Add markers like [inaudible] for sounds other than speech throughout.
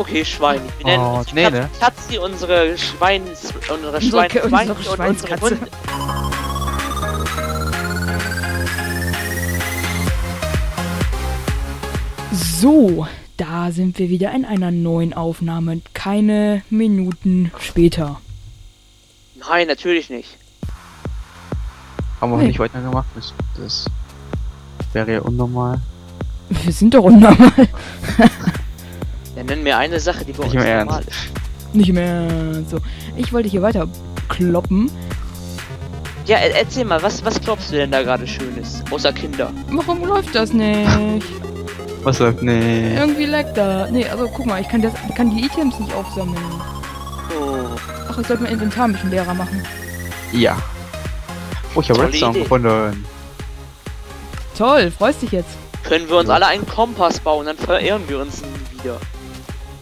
Okay, Schwein. Wir nennen Oh, uns nee, Katz- ne? Katzi unsere Schweins... unsere Unsere Schwein... Ke- Schwein unsere und unsere Schweinskatze. So, da sind wir wieder in einer neuen Aufnahme. Keine Minuten später. Nein, natürlich nicht. Haben wir Nee. nicht weitergemacht. Das, das wäre ja unnormal. Wir sind doch unnormal. [laughs] Ja, nenn mir eine Sache, die bei Nicht uns im Ernst. normal ist. Nicht mehr so. Ich wollte hier weiter kloppen. Ja, er- erzähl mal, was, was glaubst du denn da gerade Schönes? Außer Kinder. Warum läuft das nicht? Was läuft? Nee. Irgendwie leckt da. Nee, also guck mal, ich kann, das, ich kann die Items nicht aufsammeln. Oh. Ach, ich sollte mein Inventar ein bisschen leerer machen. Ja. Oh, ich habe Redstone gefunden. Toll, freust dich jetzt. Können wir uns Ja. alle einen Kompass bauen, dann verehren wir uns nie wieder.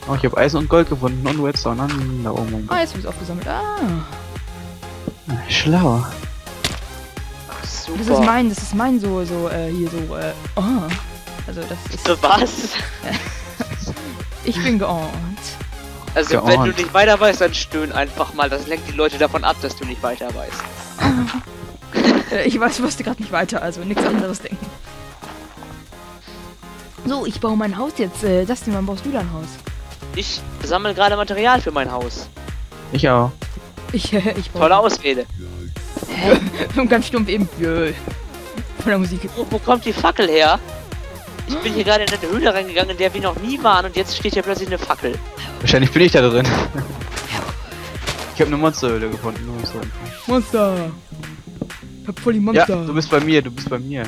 Oh, ich habe Eisen und Gold gefunden und Redstone. An, da oben. Ah, jetzt wird es aufgesammelt. Ah, Schlau. Ach, super. das ist mein, das ist mein so, so, äh, hier so, äh, oh. Also das ist, So was? [laughs] ich bin geahnt. Also Geahnt. wenn du nicht weiter weißt, dann stöhn einfach mal. Das lenkt die Leute davon ab, dass du nicht weiter weißt. Äh, ich weiß, wusste gerade nicht weiter, also nichts anderes denken. So, ich baue mein Haus jetzt. Äh, Dustin, wann baust du dein Haus? Ich sammle gerade Material für mein Haus. Ich auch. Ich, äh, [laughs] ich. Tolle Ausrede. Und [laughs] ganz stumpf eben. Jö. Von der Musik. Wo, wo kommt die Fackel her? Ich bin hier gerade in eine Höhle reingegangen, in der wir noch nie waren und jetzt steht hier plötzlich eine Fackel. Wahrscheinlich bin ich da drin. [laughs] ich habe eine Monsterhöhle gefunden. Nur so. Monster. Ich hab voll die Ja, Monster. du bist bei mir, du bist bei mir.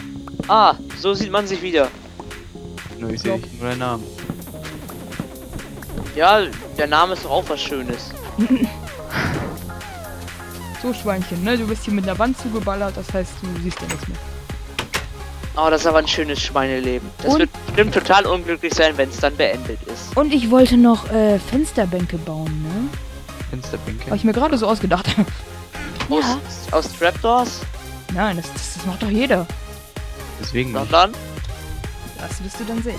Ah, so sieht man sich wieder. Nur ich sehe nur deinen Namen. Ja, der Name ist doch auch was Schönes. [laughs] So, Schweinchen, ne? Du bist hier mit einer Wand zugeballert, das heißt, du siehst ja nichts mehr. Oh, das ist aber ein schönes Schweineleben. Das Und- wird bestimmt total unglücklich sein, wenn es dann beendet ist. Und ich wollte noch äh, Fensterbänke bauen, ne? Fensterbänke. Habe ich mir gerade so ausgedacht. [laughs] Aus, aus Trapdoors? Nein, das, das, das macht doch jeder. Deswegen dann, Das wirst du dann sehen.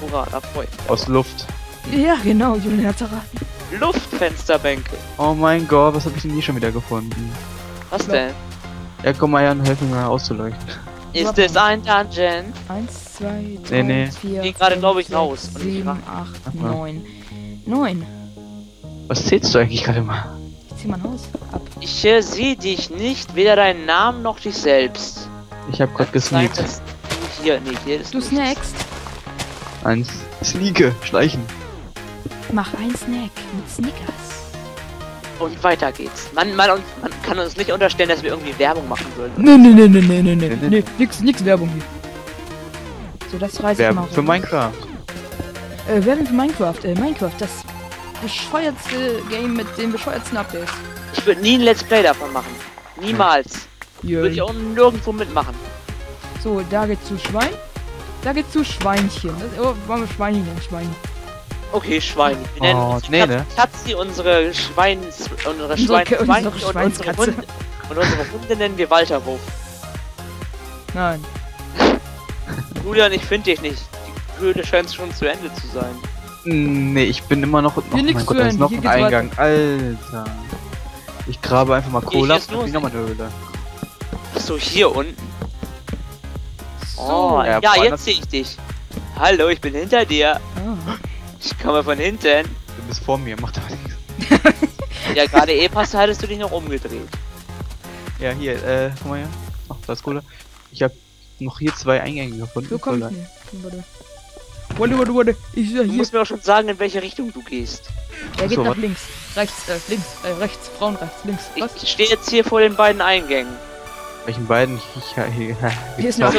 hurra, da freu ich mich. Aus Luft. Ja, genau, Julian hat's erraten. Luftfensterbänke. Oh mein Gott, was habe ich denn hier schon wieder gefunden? Was denn? Ja, komm mal her und helf mir mal auszuleuchten. Ist es ein Dungeon? Eins, zwei, drei, Nee, nee. vier, Geh gerade, fünf, glaub ich, sechs, raus und ich sieben, acht, neun. Neun. Was zählst du eigentlich gerade mal? Ich zieh mein Haus ab. Ich äh, sehe dich nicht, weder deinen Namen noch dich selbst. Ich habe gerade gesneakt. hier, nee, hier ist Du snackst. Eins. Sneake. Schleichen. Mach ein Snack mit Snickers. Und weiter geht's. Man, man, man kann uns nicht unterstellen, dass wir irgendwie Werbung machen würden. Nee, nee, nee, nee, nee, nee, nee, Nee, nee. Nix, nix Werbung hier. So, das reiß ich mal Werbung für Minecraft. Äh, Werbung für Minecraft. Äh, Minecraft, das bescheuertste Game mit den bescheuertsten Updates. Ich würde nie ein Let's Play davon machen. Niemals. Würde ich auch nirgendwo mitmachen. So, da geht's zu Schwein. Da geht's zu Schweinchen. Das, oh, wollen wir Schweinchen nennen, Schwein. Okay, Schwein. Wir nennen Oh, uns nee, Katz- ne? Katzi unsere Schweins... Unsere Unsere Schwein... Ke- Schwein unsere und unsere. Hunde. Und unsere Hunde nennen wir Walterwurf. Nein. [laughs] Julian, ich finde dich nicht. Die Höhle scheint schon zu Ende zu sein. Nee, ich bin immer noch. Oh mein Gott, da ist noch ein Eingang. Alter. Ich grabe einfach mal Kohle ab ist und nochmal eine Höhle. Achso, hier unten. So. Oh, Ja, ja, jetzt sehe ich dich. Hallo, ich bin hinter dir. Ah. Ich komme von hinten. Du bist vor mir, mach doch nichts. [laughs] Ja, gerade eben hast, hattest du dich noch umgedreht. Ja, hier, äh, guck mal her. Ach, da ist Kohle. Ich habe noch hier zwei Eingänge gefunden. So komm ich Kohle. Warte. Warte, warte, warte. Ich sag Du hier. musst mir auch schon sagen, in welche Richtung du gehst. Er geht So, nach was? links. Rechts, äh, links, äh, rechts. Frauen rechts, links. Ich, Was? ich stehe jetzt hier vor den beiden Eingängen. Welchen beiden? Ich, ich, hier, [laughs] Hier ist noch.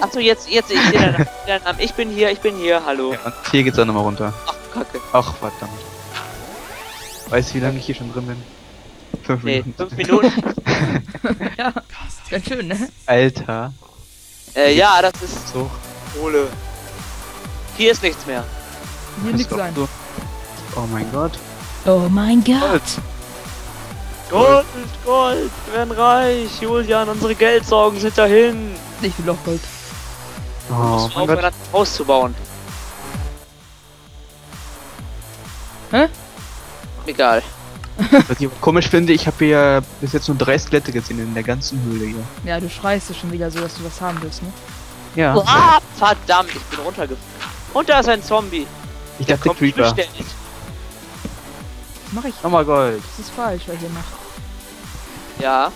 Achso, jetzt, jetzt, ich sehe deinen deinen Namen. Ich bin hier, ich bin hier, hallo. Ja, und hier geht's dann nochmal runter. Ach, Kacke. Ach, verdammt. Weißt du, wie lange ich hier schon drin bin? Fünf Nee, Minuten. fünf Minuten. [laughs] ja. Ganz schön, ne? Alter. äh, ja, das ist So. Kohle. Hier ist nichts mehr. Hier doch sein. So. Oh mein Gott. Oh mein Gott. Gold, Gold, wir werden reich. Julian, unsere Geldsorgen sind dahin. Ich will auch Gold. Oh Um das Haus zu bauen. Hä? Egal. [laughs] Was ich komisch finde, ich habe hier bis jetzt nur drei Skelette gesehen in der ganzen Höhle hier. Ja, du schreist ja schon wieder so, dass du was haben willst, ne? Ja. Ah, verdammt, ich bin runtergefallen. Und da ist ein Zombie. Ich dachte Kommt Creeper. Was mache ich? Nochmal Gold. Das ist falsch, was ich hier mache. Ja,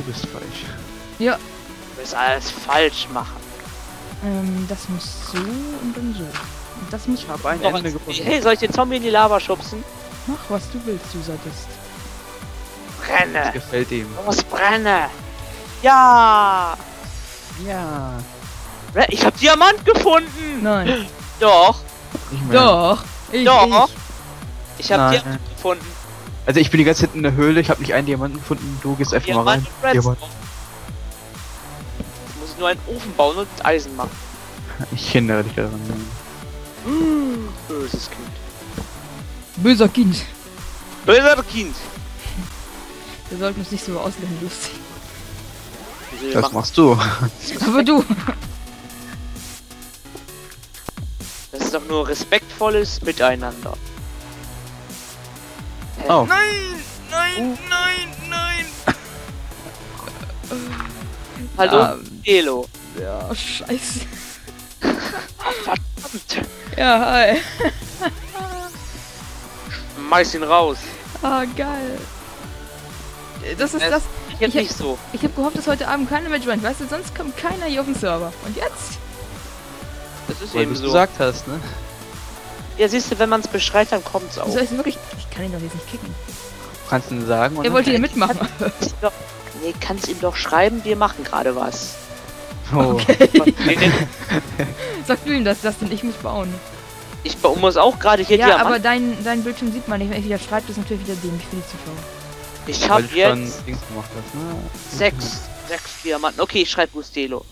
Du bist falsch. Ja, du wirst alles falsch machen. Ähm, das muss so und dann so. Und das muss... Ich habe ein Ende ein- gefunden. Hey, soll ich den Zombie in die Lava schubsen? Mach, was du willst, du Sadist. Brenne! Gefällt ihm. Los, brenne! Ja! Ja. Ich hab Diamant gefunden! Nein. [gasps] Doch. Doch. Ich, Doch. ich. ich hab Nein. Diamant gefunden. Also ich bin die ganze Zeit in der Höhle, ich habe nicht einen Diamanten gefunden, du gehst einfach mal rein. Diamant nur einen Ofen bauen und Eisen machen. Ich hindere dich daran. Böses Kind. Böser Kind. Böser Kind! Wir sollten uns nicht so auslösen, Lucy. Wieso Das machen- machst du. [laughs] Aber du. Das ist doch nur respektvolles Miteinander. Oh. Nein, nein, nein, Hallo, Ah. Elo. Ja, scheiße. Verdammt! Ja, hi. Schmeiß ihn raus. Ah, geil. Das ist Es- das. Ich Ich- nicht so. Ich habe gehofft, dass heute Abend keiner mehr joint. Weißt du, sonst kommt keiner hier auf den Server. Und jetzt? Das ist Weil eben du so. gesagt hast, ne? Ja, siehst du, wenn man es beschreit, dann kommt's auch. Soll ich wirklich. Ich kann ihn doch jetzt nicht kicken. Kannst du ihn sagen? Er wollte hier mitmachen. Kannst ihm doch- Nee, kannst ihm doch schreiben, wir machen gerade was. Oh. [laughs] [laughs] Sag du ihm das, das denn ich muss bauen. Ich ba- muss auch gerade hier ja, Diamant. aber dein, dein Bildschirm sieht man nicht. Wenn ich wieder schreibe, ist natürlich wieder dämlich für die Zuschauer. ich habe jetzt Dings gemacht hast, ne? sechs, sechs Diamanten. Okay, ich schreibe Gustelo.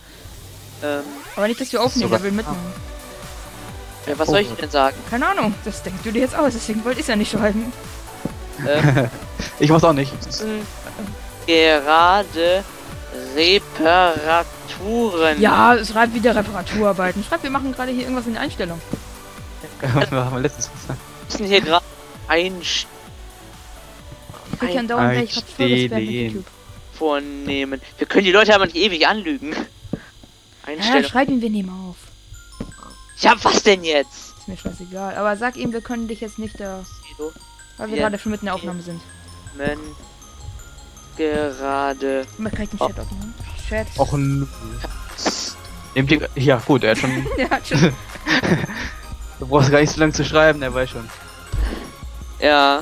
Ähm, Aber nicht, dass wir aufnehmen, der will mitmachen. ja, was soll ich denn sagen? Keine Ahnung, das denkst du dir jetzt aus, deswegen wollte ich ja nicht schreiben. Ähm, [laughs] Ich mach's auch nicht. Gerade Reparaturen. Ja, schreib wieder Reparaturarbeiten. Schreib, wir machen gerade hier irgendwas in der Einstellung. [laughs] Wir haben wir letztens gesagt. Wir müssen hier gerade ein Ich krieg ja Ein- mit. YouTube. vornehmen. Wir können die Leute aber nicht ewig anlügen. [laughs] Ja, Einstellung. schreib ihn, wir nehmen auf. Ja, was denn jetzt? Ist mir scheißegal. Aber sag ihm, wir können dich jetzt nicht da. Weil wir Ja. gerade schon mitten in der Aufnahme sind. Men gerade Man kann ich den Oh. Chat aufmachen. Chat. Auch ein. Nehmt ihr. Ja, gut, er hat schon. [laughs] Der hat schon. Du brauchst gar nicht so lange zu schreiben, er weiß schon. Ja.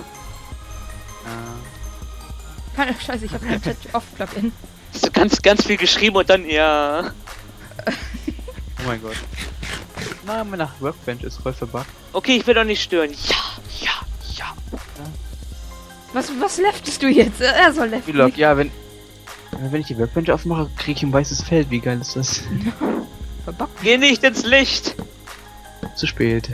Äh, Keine Scheiße, ich habe keinen Chat [laughs] off Plugin. Hast du ganz, ganz viel geschrieben und dann ja. oh mein Gott. Na, meine Workbench ist voll verbuggt. Okay, ich will doch nicht stören. Ja, ja, ja. Was, was leftest du jetzt? [laughs] Er soll leften. Vlog, nicht ja, wenn. Wenn ich die Workbench aufmache, kriege ich ein weißes Feld. Wie geil ist das? [laughs] Verbuggt. Geh nicht ins Licht. Zu spät.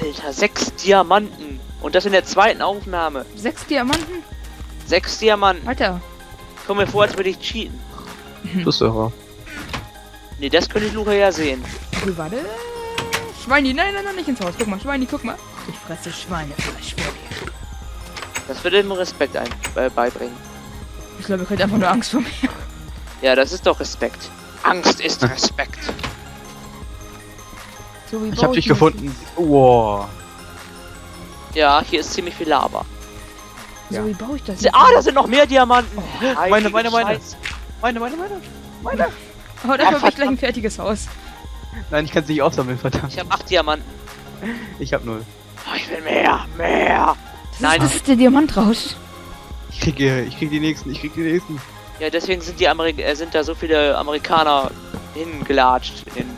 Alter, sechs Diamanten. Und das in der zweiten Aufnahme. Sechs Diamanten? Sechs Diamanten. Alter. Komm mir vor, als würde ich cheaten. Tust du auch. Nee, das könnte ich Luca ja sehen. Cool, warte. Schweini, nein, nein, nein, nicht ins Haus. Guck mal, Schweini, guck mal. Ich fresse Schweinefleisch vor dir. Das würde ihm Respekt ein, äh, beibringen. Ich glaube, ihr kriegt einfach nur Angst vor mir. Ja, das ist doch Respekt. Angst ist Respekt. So wie Ich hab dich gefunden. Wow. Ja, hier ist ziemlich viel Lava. So Ja. wie baue ich das? Ah, da sind noch mehr Diamanten. meine, meine, meine. Scheiße. Meine, meine, meine. Oh, dafür habe ich gleich ein fertiges Haus. Nein, ich kann es nicht aufsammeln, verdammt. Ich habe acht Diamanten. Ich hab null. Oh, ich will mehr, mehr. Nein. Das ist der Diamantrausch. Ich krieg, ich krieg die nächsten, ich krieg die nächsten. Ja, deswegen sind die Amerik äh, sind da so viele Amerikaner hingelatscht in den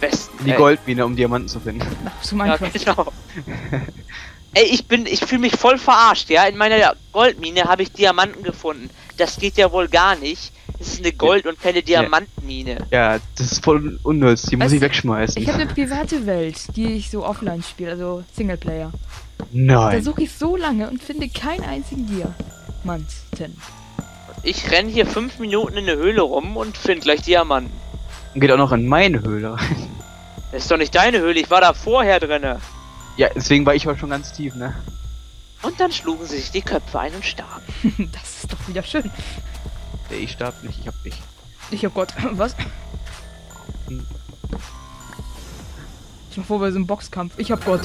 Westen. In die Goldmine, um Diamanten zu finden. [laughs] Ach, so Ja, genau. [laughs] Ey, ich bin, ich fühle mich voll verarscht, ja. In meiner Goldmine habe ich Diamanten gefunden. Das geht ja wohl gar nicht. Es ist eine Gold- und keine Diamantenmine. Ja, das ist voll unnütz, die muss Also, ich wegschmeißen. Ich habe eine private Welt, die ich so offline spiele, also Singleplayer. Da Nein. suche ich so lange und finde keinen einzigen Diamanten. Ich renn hier fünf Minuten in der Höhle rum und finde gleich Diamanten. Geht auch noch in meine Höhle rein. Das ist doch nicht deine Höhle, ich war da vorher drinne. Ja, deswegen war ich heute schon ganz tief, ne? Und dann schlugen sie sich die Köpfe ein und starben. [laughs] das ist doch wieder schön. Ich starb nicht, ich hab dich. Ich hab Gott. [laughs] Was? Hm. Ich mach vor bei so einem Boxkampf. Ich hab Gott.